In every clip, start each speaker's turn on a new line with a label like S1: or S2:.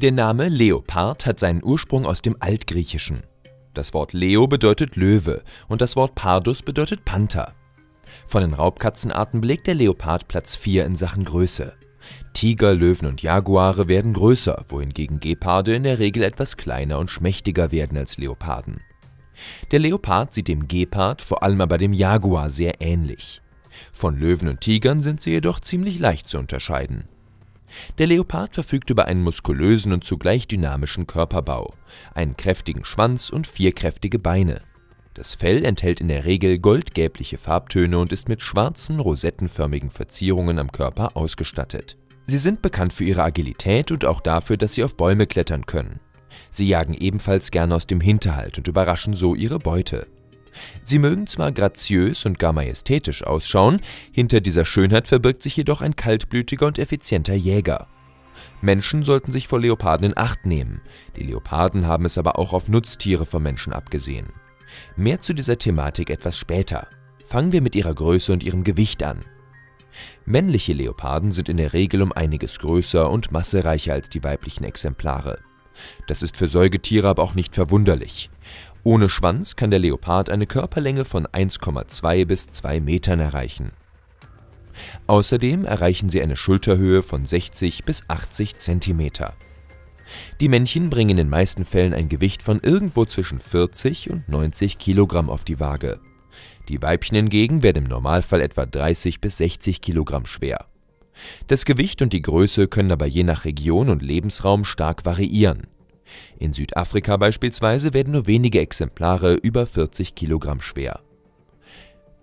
S1: Der Name Leopard hat seinen Ursprung aus dem Altgriechischen. Das Wort Leo bedeutet Löwe und das Wort Pardus bedeutet Panther. Von den Raubkatzenarten belegt der Leopard Platz 4 in Sachen Größe. Tiger, Löwen und Jaguare werden größer, wohingegen Geparde in der Regel etwas kleiner und schmächtiger werden als Leoparden. Der Leopard sieht dem Gepard, vor allem aber dem Jaguar, sehr ähnlich. Von Löwen und Tigern sind sie jedoch ziemlich leicht zu unterscheiden. Der Leopard verfügt über einen muskulösen und zugleich dynamischen Körperbau, einen kräftigen Schwanz und vier kräftige Beine. Das Fell enthält in der Regel goldgelbliche Farbtöne und ist mit schwarzen, rosettenförmigen Verzierungen am Körper ausgestattet. Sie sind bekannt für ihre Agilität und auch dafür, dass sie auf Bäume klettern können. Sie jagen ebenfalls gerne aus dem Hinterhalt und überraschen so ihre Beute. Sie mögen zwar graziös und gar majestätisch ausschauen, hinter dieser Schönheit verbirgt sich jedoch ein kaltblütiger und effizienter Jäger. Menschen sollten sich vor Leoparden in Acht nehmen, die Leoparden haben es aber auch auf Nutztiere vom Menschen abgesehen. Mehr zu dieser Thematik etwas später. Fangen wir mit ihrer Größe und ihrem Gewicht an. Männliche Leoparden sind in der Regel um einiges größer und massereicher als die weiblichen Exemplare. Das ist für Säugetiere aber auch nicht verwunderlich. Ohne Schwanz kann der Leopard eine Körperlänge von 1,2 bis 2 Metern erreichen. Außerdem erreichen sie eine Schulterhöhe von 60 bis 80 Zentimeter. Die Männchen bringen in den meisten Fällen ein Gewicht von irgendwo zwischen 40 und 90 Kilogramm auf die Waage. Die Weibchen hingegen werden im Normalfall etwa 30 bis 60 Kilogramm schwer. Das Gewicht und die Größe können aber je nach Region und Lebensraum stark variieren. In Südafrika beispielsweise werden nur wenige Exemplare über 40 Kilogramm schwer.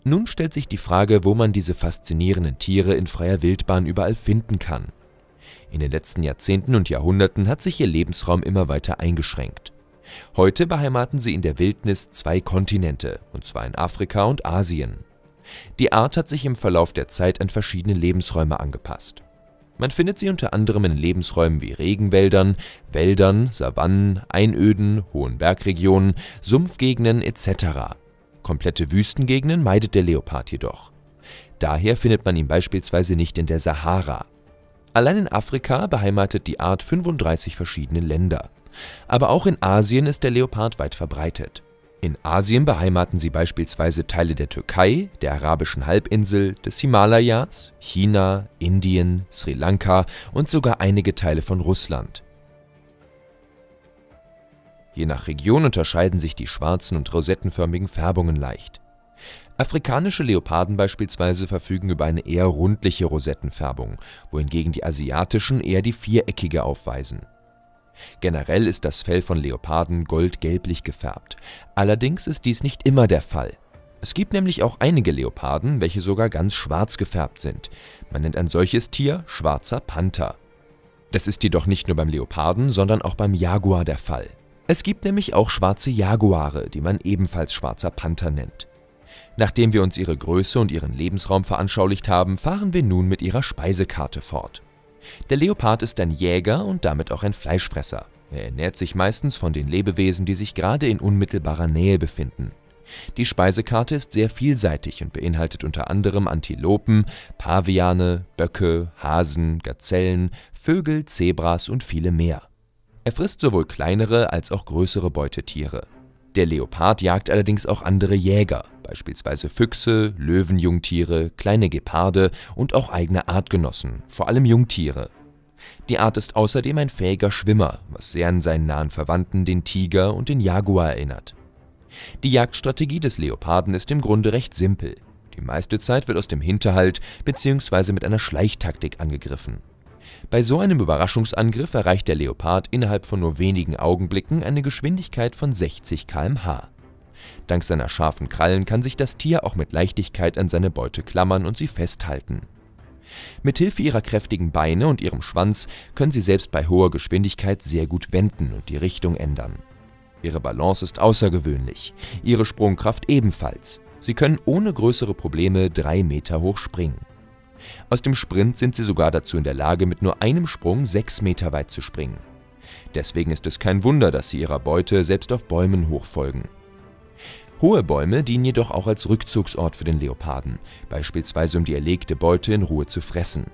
S1: Nun stellt sich die Frage, wo man diese faszinierenden Tiere in freier Wildbahn überall finden kann. In den letzten Jahrzehnten und Jahrhunderten hat sich ihr Lebensraum immer weiter eingeschränkt. Heute beheimaten sie in der Wildnis zwei Kontinente, und zwar in Afrika und Asien. Die Art hat sich im Verlauf der Zeit an verschiedene Lebensräume angepasst. Man findet sie unter anderem in Lebensräumen wie Regenwäldern, Wäldern, Savannen, Einöden, hohen Bergregionen, Sumpfgegenden etc. Komplette Wüstengegenden meidet der Leopard jedoch. Daher findet man ihn beispielsweise nicht in der Sahara. Allein in Afrika beheimatet die Art 35 verschiedene Länder. Aber auch in Asien ist der Leopard weit verbreitet. In Asien beheimaten sie beispielsweise Teile der Türkei, der arabischen Halbinsel, des Himalayas, China, Indien, Sri Lanka und sogar einige Teile von Russland. Je nach Region unterscheiden sich die schwarzen und rosettenförmigen Färbungen leicht. Afrikanische Leoparden beispielsweise verfügen über eine eher rundliche Rosettenfärbung, wohingegen die asiatischen eher die viereckige aufweisen Generell ist das Fell von Leoparden goldgelblich gefärbt, allerdings ist dies nicht immer der Fall. Es gibt nämlich auch einige Leoparden, welche sogar ganz schwarz gefärbt sind. Man nennt ein solches Tier schwarzer Panther. Das ist jedoch nicht nur beim Leoparden, sondern auch beim Jaguar der Fall. Es gibt nämlich auch schwarze Jaguare, die man ebenfalls schwarzer Panther nennt. Nachdem wir uns ihre Größe und ihren Lebensraum veranschaulicht haben, fahren wir nun mit ihrer Speisekarte fort. Der Leopard ist ein Jäger und damit auch ein Fleischfresser. Er ernährt sich meistens von den Lebewesen, die sich gerade in unmittelbarer Nähe befinden. Die Speisekarte ist sehr vielseitig und beinhaltet unter anderem Antilopen, Paviane, Böcke, Hasen, Gazellen, Vögel, Zebras und viele mehr. Er frisst sowohl kleinere als auch größere Beutetiere. Der Leopard jagt allerdings auch andere Jäger, beispielsweise Füchse, Löwenjungtiere, kleine Geparde und auch eigene Artgenossen, vor allem Jungtiere. Die Art ist außerdem ein fähiger Schwimmer, was sehr an seinen nahen Verwandten, den Tiger und den Jaguar erinnert. Die Jagdstrategie des Leoparden ist im Grunde recht simpel. Die meiste Zeit wird aus dem Hinterhalt bzw. mit einer Schleichtaktik angegriffen. Bei so einem Überraschungsangriff erreicht der Leopard innerhalb von nur wenigen Augenblicken eine Geschwindigkeit von 60 km/h. Dank seiner scharfen Krallen kann sich das Tier auch mit Leichtigkeit an seine Beute klammern und sie festhalten. Mithilfe ihrer kräftigen Beine und ihrem Schwanz können sie selbst bei hoher Geschwindigkeit sehr gut wenden und die Richtung ändern. Ihre Balance ist außergewöhnlich, ihre Sprungkraft ebenfalls. Sie können ohne größere Probleme drei Meter hoch springen. Aus dem Sprint sind sie sogar dazu in der Lage, mit nur einem Sprung sechs Meter weit zu springen. Deswegen ist es kein Wunder, dass sie ihrer Beute selbst auf Bäumen hochfolgen. Hohe Bäume dienen jedoch auch als Rückzugsort für den Leoparden, beispielsweise um die erlegte Beute in Ruhe zu fressen.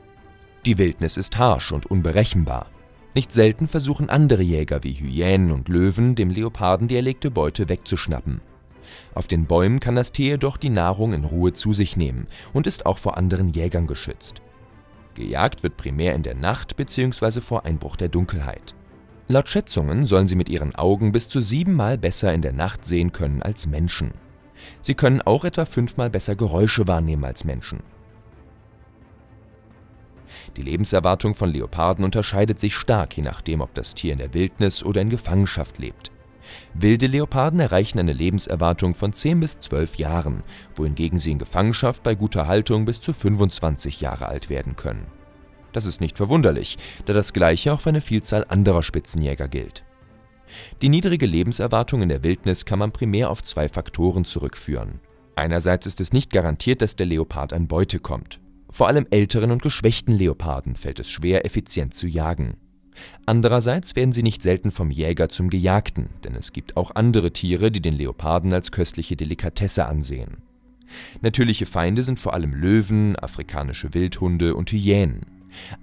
S1: Die Wildnis ist harsch und unberechenbar. Nicht selten versuchen andere Jäger wie Hyänen und Löwen dem Leoparden die erlegte Beute wegzuschnappen. Auf den Bäumen kann das Tier jedoch die Nahrung in Ruhe zu sich nehmen und ist auch vor anderen Jägern geschützt. Gejagt wird primär in der Nacht bzw. vor Einbruch der Dunkelheit. Laut Schätzungen sollen sie mit ihren Augen bis zu siebenmal besser in der Nacht sehen können als Menschen. Sie können auch etwa fünfmal besser Geräusche wahrnehmen als Menschen. Die Lebenserwartung von Leoparden unterscheidet sich stark, je nachdem, ob das Tier in der Wildnis oder in Gefangenschaft lebt. Wilde Leoparden erreichen eine Lebenserwartung von 10 bis 12 Jahren, wohingegen sie in Gefangenschaft bei guter Haltung bis zu 25 Jahre alt werden können. Das ist nicht verwunderlich, da das Gleiche auch für eine Vielzahl anderer Spitzenjäger gilt. Die niedrige Lebenserwartung in der Wildnis kann man primär auf zwei Faktoren zurückführen. Einerseits ist es nicht garantiert, dass der Leopard an Beute kommt. Vor allem älteren und geschwächten Leoparden fällt es schwer, effizient zu jagen. Andererseits werden sie nicht selten vom Jäger zum Gejagten, denn es gibt auch andere Tiere, die den Leoparden als köstliche Delikatesse ansehen. Natürliche Feinde sind vor allem Löwen, afrikanische Wildhunde und Hyänen.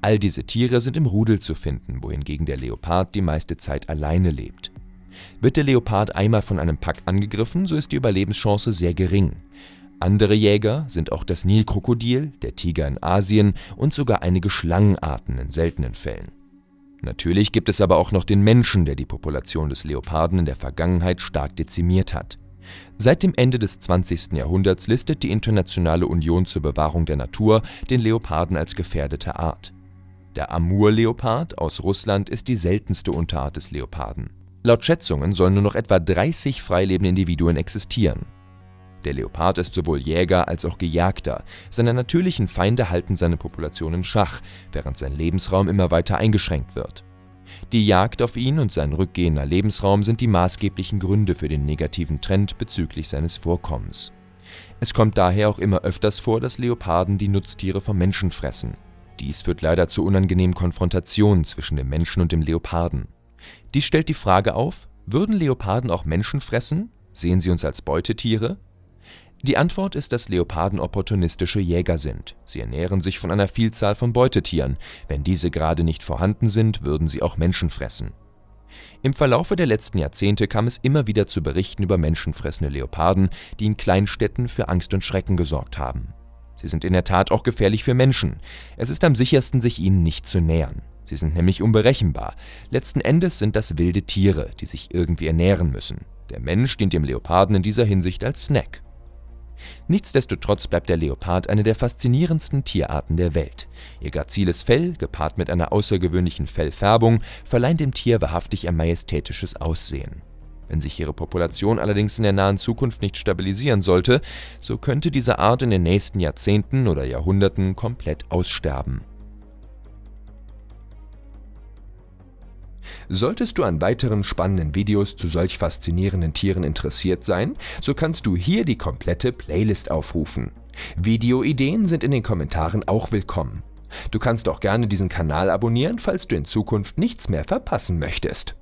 S1: All diese Tiere sind im Rudel zu finden, wohingegen der Leopard die meiste Zeit alleine lebt. Wird der Leopard einmal von einem Pack angegriffen, so ist die Überlebenschance sehr gering. Andere Jäger sind auch das Nilkrokodil, der Tiger in Asien und sogar einige Schlangenarten in seltenen Fällen. Natürlich gibt es aber auch noch den Menschen, der die Population des Leoparden in der Vergangenheit stark dezimiert hat. Seit dem Ende des 20. Jahrhunderts listet die Internationale Union zur Bewahrung der Natur den Leoparden als gefährdete Art. Der Amur-Leopard aus Russland ist die seltenste Unterart des Leoparden. Laut Schätzungen sollen nur noch etwa 30 freilebende Individuen existieren. Der Leopard ist sowohl Jäger als auch Gejagter. Seine natürlichen Feinde halten seine Population in Schach, während sein Lebensraum immer weiter eingeschränkt wird. Die Jagd auf ihn und sein rückgehender Lebensraum sind die maßgeblichen Gründe für den negativen Trend bezüglich seines Vorkommens. Es kommt daher auch immer öfters vor, dass Leoparden die Nutztiere vom Menschen fressen. Dies führt leider zu unangenehmen Konfrontationen zwischen dem Menschen und dem Leoparden. Dies stellt die Frage auf, würden Leoparden auch Menschen fressen? Sehen sie uns als Beutetiere? Die Antwort ist, dass Leoparden opportunistische Jäger sind. Sie ernähren sich von einer Vielzahl von Beutetieren. Wenn diese gerade nicht vorhanden sind, würden sie auch Menschen fressen. Im Verlaufe der letzten Jahrzehnte kam es immer wieder zu Berichten über menschenfressende Leoparden, die in Kleinstädten für Angst und Schrecken gesorgt haben. Sie sind in der Tat auch gefährlich für Menschen. Es ist am sichersten, sich ihnen nicht zu nähern. Sie sind nämlich unberechenbar. Letzten Endes sind das wilde Tiere, die sich irgendwie ernähren müssen. Der Mensch dient dem Leoparden in dieser Hinsicht als Snack. Nichtsdestotrotz bleibt der Leopard eine der faszinierendsten Tierarten der Welt. Ihr graziles Fell, gepaart mit einer außergewöhnlichen Fellfärbung, verleihen dem Tier wahrhaftig ein majestätisches Aussehen. Wenn sich ihre Population allerdings in der nahen Zukunft nicht stabilisieren sollte, so könnte diese Art in den nächsten Jahrzehnten oder Jahrhunderten komplett aussterben. Solltest du an weiteren spannenden Videos zu solch faszinierenden Tieren interessiert sein, so kannst du hier die komplette Playlist aufrufen. Videoideen sind in den Kommentaren auch willkommen. Du kannst auch gerne diesen Kanal abonnieren, falls du in Zukunft nichts mehr verpassen möchtest.